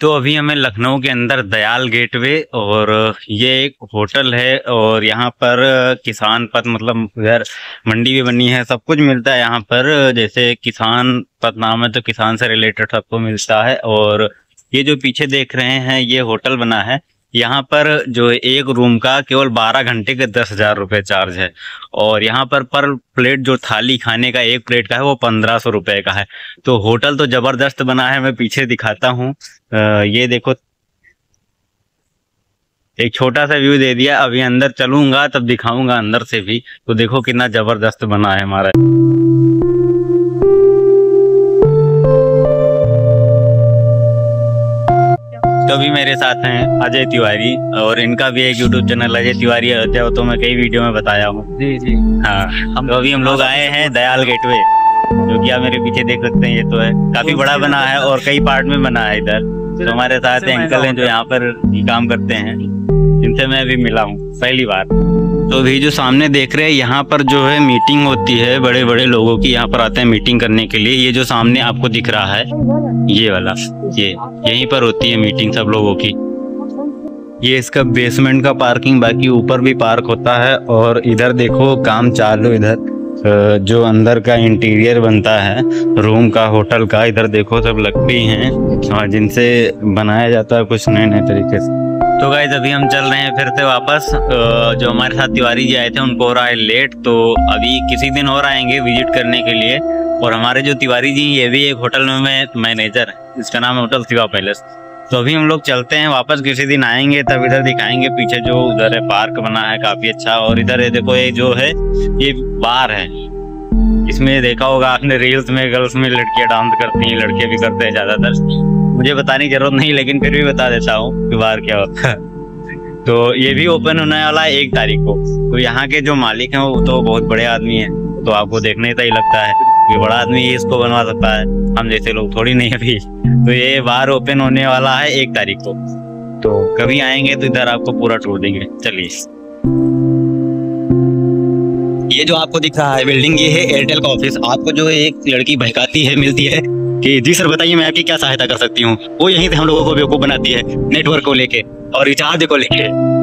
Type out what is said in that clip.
तो अभी हमें लखनऊ के अंदर दयाल गेटवे और ये एक होटल है और यहाँ पर किसान पद मतलब घर मंडी भी बनी है, सब कुछ मिलता है यहाँ पर। जैसे किसान पद नाम है तो किसान से रिलेटेड सबको मिलता है और ये जो पीछे देख रहे हैं, ये होटल बना है। यहाँ पर जो एक रूम का केवल बारह घंटे के दस हज़ार रुपये चार्ज है और यहाँ पर पर प्लेट जो थाली खाने का एक प्लेट का है वो पंद्रह सौ रुपये का है। तो होटल तो ज़बरदस्त बना है, मैं पीछे दिखाता हूँ। ये देखो, एक छोटा सा व्यू दे दिया, अभी अंदर चलूँगा तब दिखाऊँगा अंदर से भी। तो देखो कितना ज़बरदस्त बना है हमारा। तो भी मेरे साथ हैं अजय तिवारी और इनका भी एक यूट्यूब चैनल अजय तिवारी अयोध्या तो मैं कई वीडियो में बताया हूँ। जी जी। हाँ हम तो अभी हम लोग आए हैं दयाल गेटवे जो कि आप मेरे पीछे देख सकते हैं ये तो है। काफ़ी बड़ा बना है और कई पार्ट में बना है इधर। तो हमारे साथ अंकल है जो यहाँ पर काम करते हैं जिनसे मैं अभी मिला हूँ पहली बार। तो अभी जो सामने देख रहे हैं, यहाँ पर जो है मीटिंग होती है बड़े बड़े लोगों की यहाँ पर आते हैं मीटिंग करने के लिए। ये जो सामने आपको दिख रहा है, ये वाला, ये, यहीं पर होती है मीटिंग सब लोगों की। ये इसका बेसमेंट का पार्किंग बाकी ऊपर भी पार्क होता है और इधर देखो, काम चालू इधर जो अंदर का इंटीरियर बनता है रूम का होटल का, इधर देखो, सब लकड़ी हैं। और जिनसे बनाया जाता है, कुछ नए नए तरीके से। तो गाइज़ अभी हम चल रहे हैं फिर से वापस। जो हमारे साथ तिवारी जी आए थे, उनको हो रहा है लेट तो अभी किसी दिन और आएँगे विज़िट करने के लिए। और हमारे जो तिवारी जी ये भी एक होटल में मैनेजर है इसका नाम है होटल शिवा पैलेस तो अभी हम लोग चलते हैं, वापस किसी दिन आएँगे, तब इधर दिखाएँगे, पीछे जो उधर है पार्क बना है, काफ़ी अच्छा। और इधर है देखो, ये जो है, ये बार है। इसमें देखा होगा आपने रील्स में गर्ल्स में लड़कियाँ डांस करती हैं, लड़के भी करते हैं ज़्यादातर। मुझे बताने की ज़रूरत नहीं, लेकिन फिर भी बता देता हूँ कि बाहर क्या होता है। तो ये भी ओपन होने वाला है एक तारीख को। तो यहाँ के जो मालिक हैं, वो तो बहुत बड़े आदमी हैं। तो आपको देखने का ही लगता है कि बड़ा आदमी इसको बनवा सकता है। हम जैसे लोग थोड़ी नहीं अभी। तो ये बार ओपन होने वाला है एक तारीख को। तो कभी आएँगे तो इधर आपको पूरा टूर देंगे। चलिए। ये जो आपको दिख रहा है बिल्डिंग, ये है एयरटेल का ऑफ़िस आपको जो एक लड़की बहकाती है, मिलती है कि, जी सर, बताइए मैं आपकी क्या सहायता कर सकती हूँ? वो यहीं से हम लोगों को बेवकूफ़ बनाती है नेटवर्क को लेके और रिचार्ज को लेके।